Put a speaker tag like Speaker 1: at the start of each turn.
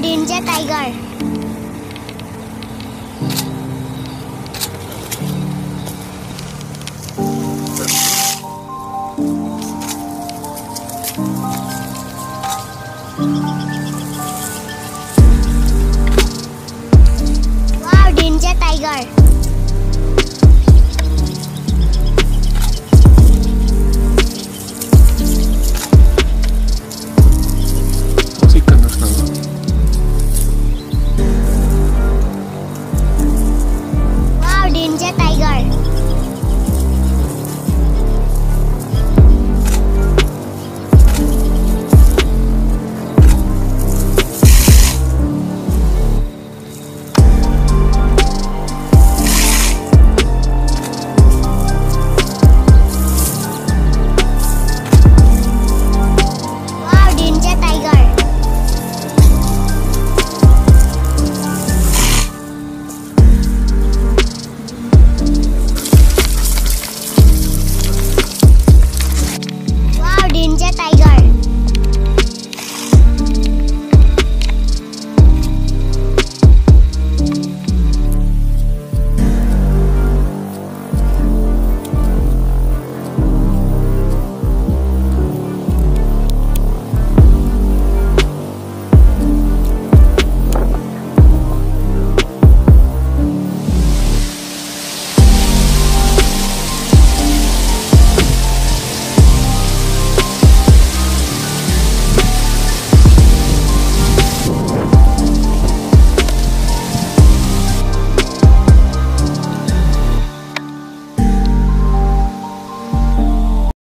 Speaker 1: Danger Tiger. Wow, Danger Tiger.